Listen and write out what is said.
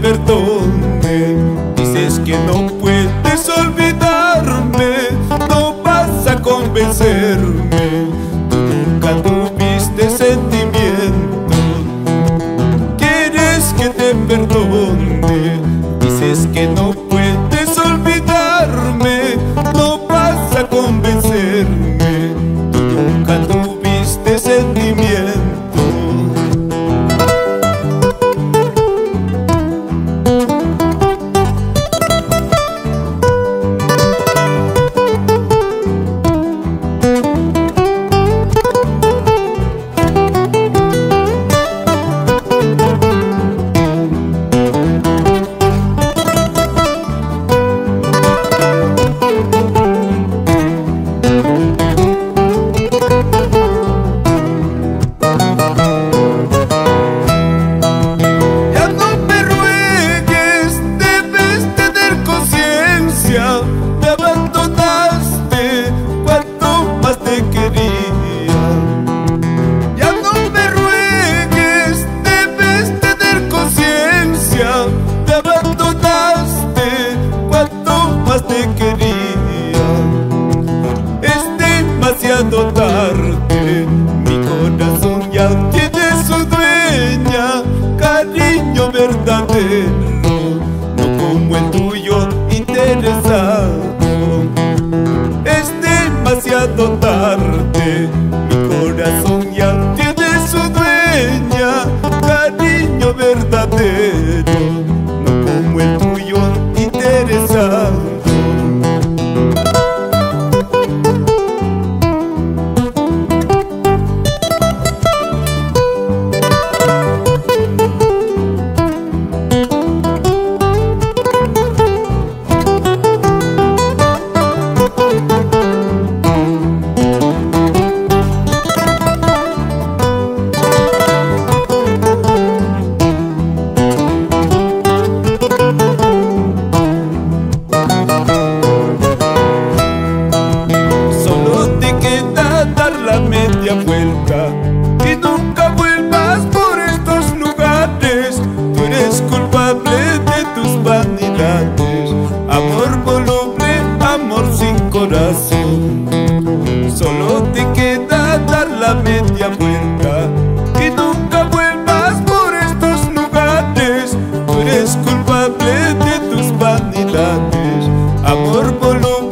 perdone Dices que no puedes olvidarme No vas a convencerme Tú nunca tuviste sentimientos Quieres que te perdone Dices que no puedes olvidar star. media vuelta y nunca vuelvas por estos lugares. Tú eres culpable de tus vanidades, amor voluble, amor sin corazón. Solo te queda dar la media vuelta y nunca vuelvas por estos lugares. Tú eres culpable de tus vanidades, amor voluble.